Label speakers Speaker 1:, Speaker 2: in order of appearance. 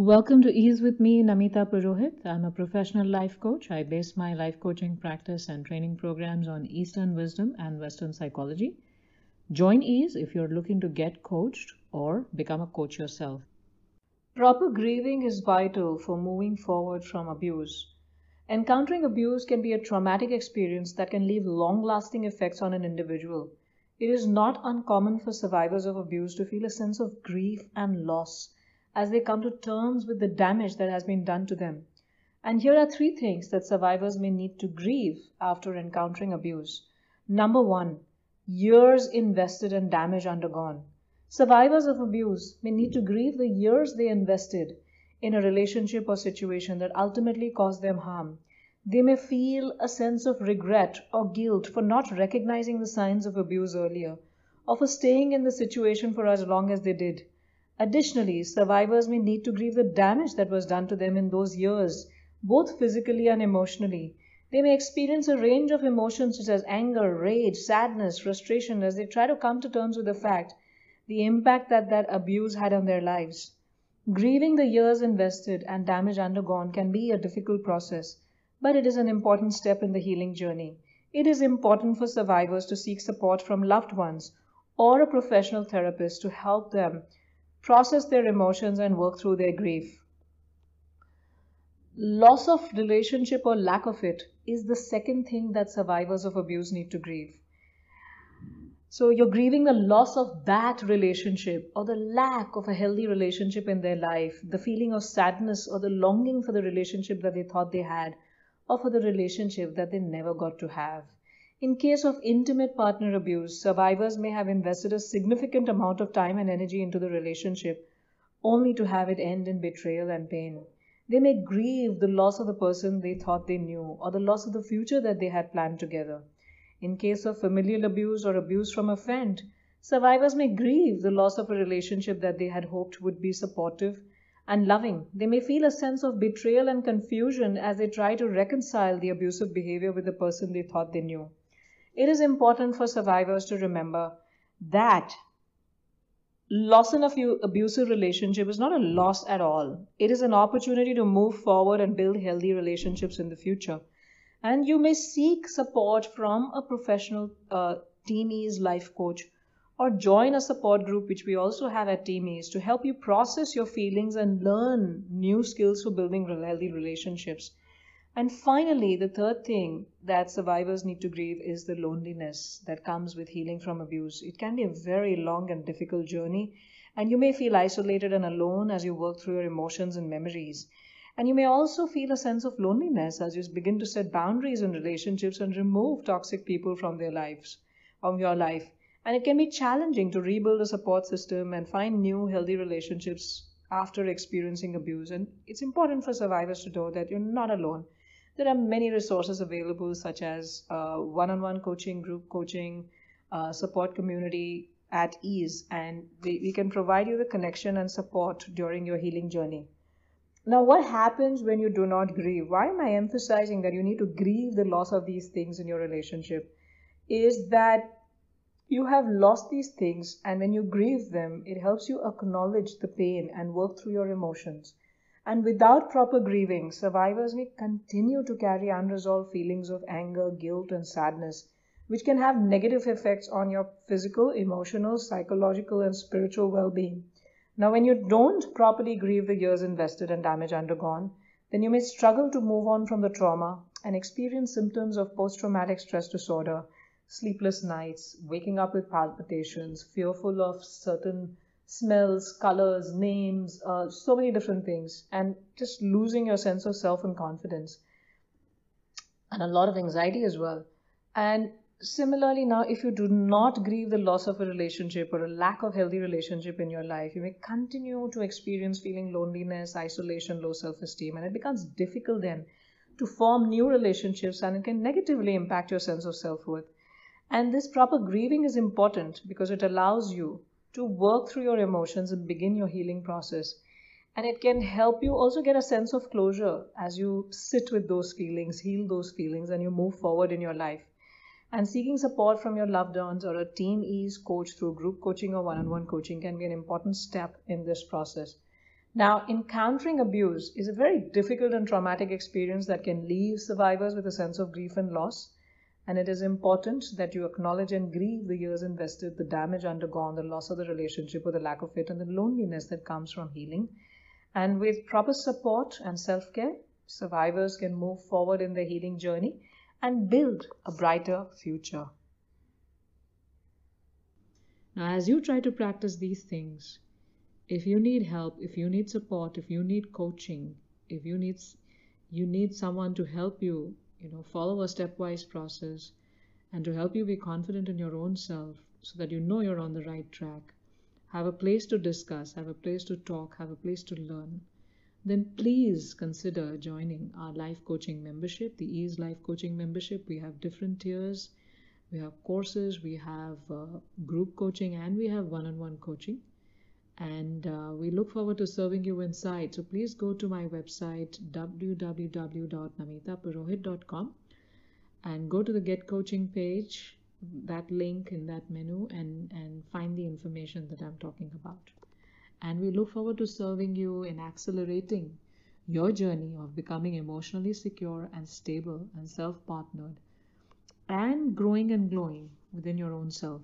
Speaker 1: Welcome to Ease with me, Namita Purohit. I'm a professional life coach. I base my life coaching practice and training programs on Eastern wisdom and Western psychology. Join Ease if you're looking to get coached or become a coach yourself. Proper grieving is vital for moving forward from abuse. Encountering abuse can be a traumatic experience that can leave long lasting effects on an individual. It is not uncommon for survivors of abuse to feel a sense of grief and loss as they come to terms with the damage that has been done to them. And here are three things that survivors may need to grieve after encountering abuse. Number one, years invested and damage undergone. Survivors of abuse may need to grieve the years they invested in a relationship or situation that ultimately caused them harm. They may feel a sense of regret or guilt for not recognizing the signs of abuse earlier, or for staying in the situation for as long as they did. Additionally, survivors may need to grieve the damage that was done to them in those years, both physically and emotionally. They may experience a range of emotions such as anger, rage, sadness, frustration as they try to come to terms with the fact, the impact that that abuse had on their lives. Grieving the years invested and damage undergone can be a difficult process, but it is an important step in the healing journey. It is important for survivors to seek support from loved ones or a professional therapist to help them process their emotions and work through their grief. Loss of relationship or lack of it is the second thing that survivors of abuse need to grieve. So you're grieving the loss of that relationship or the lack of a healthy relationship in their life, the feeling of sadness or the longing for the relationship that they thought they had or for the relationship that they never got to have. In case of intimate partner abuse, survivors may have invested a significant amount of time and energy into the relationship only to have it end in betrayal and pain. They may grieve the loss of the person they thought they knew or the loss of the future that they had planned together. In case of familial abuse or abuse from a friend, survivors may grieve the loss of a relationship that they had hoped would be supportive and loving. They may feel a sense of betrayal and confusion as they try to reconcile the abusive behavior with the person they thought they knew it is important for survivors to remember that loss in a few abusive relationship is not a loss at all. It is an opportunity to move forward and build healthy relationships in the future. And you may seek support from a professional uh, Team Ease life coach or join a support group, which we also have at Team Ease, to help you process your feelings and learn new skills for building healthy relationships. And finally, the third thing that survivors need to grieve is the loneliness that comes with healing from abuse. It can be a very long and difficult journey, and you may feel isolated and alone as you work through your emotions and memories. And you may also feel a sense of loneliness as you begin to set boundaries in relationships and remove toxic people from their lives, from your life. And it can be challenging to rebuild a support system and find new healthy relationships after experiencing abuse. And it's important for survivors to know that you're not alone there are many resources available, such as one on one coaching, group coaching, uh, support community at ease, and we, we can provide you the connection and support during your healing journey. Now, what happens when you do not grieve? Why am I emphasizing that you need to grieve the loss of these things in your relationship? Is that you have lost these things, and when you grieve them, it helps you acknowledge the pain and work through your emotions. And without proper grieving, survivors may continue to carry unresolved feelings of anger, guilt, and sadness, which can have negative effects on your physical, emotional, psychological, and spiritual well being. Now, when you don't properly grieve the years invested and damage undergone, then you may struggle to move on from the trauma and experience symptoms of post traumatic stress disorder, sleepless nights, waking up with palpitations, fearful of certain smells, colors, names, uh, so many different things, and just losing your sense of self and confidence, and a lot of anxiety as well. And similarly, now, if you do not grieve the loss of a relationship or a lack of healthy relationship in your life, you may continue to experience feeling loneliness, isolation, low self esteem, and it becomes difficult then to form new relationships and it can negatively impact your sense of self worth. And this proper grieving is important because it allows you to work through your emotions and begin your healing process. And it can help you also get a sense of closure as you sit with those feelings, heal those feelings, and you move forward in your life. And seeking support from your loved ones or a team ease coach through group coaching or one on one coaching can be an important step in this process. Now, encountering abuse is a very difficult and traumatic experience that can leave survivors with a sense of grief and loss. And it is important that you acknowledge and grieve the years invested, the damage undergone, the loss of the relationship or the lack of it, and the loneliness that comes from healing. And with proper support and self care, survivors can move forward in their healing journey and build a brighter future. Now, as you try to practice these things, if you need help if you need support if you need coaching if you need you need someone to help you you know follow a stepwise process and to help you be confident in your own self so that you know you're on the right track. Have a place to discuss have a place to talk have a place to learn. Then please consider joining our life coaching membership the ease life coaching membership. We have different tiers. We have courses we have uh, group coaching and we have one-on-one coaching and uh, we look forward to serving you inside. So please go to my website www.namitapurohit.com and go to the Get Coaching page, that link in that menu, and, and find the information that I'm talking about. And we look forward to serving you in accelerating your journey of becoming emotionally secure and stable and self partnered and growing and glowing within your own self.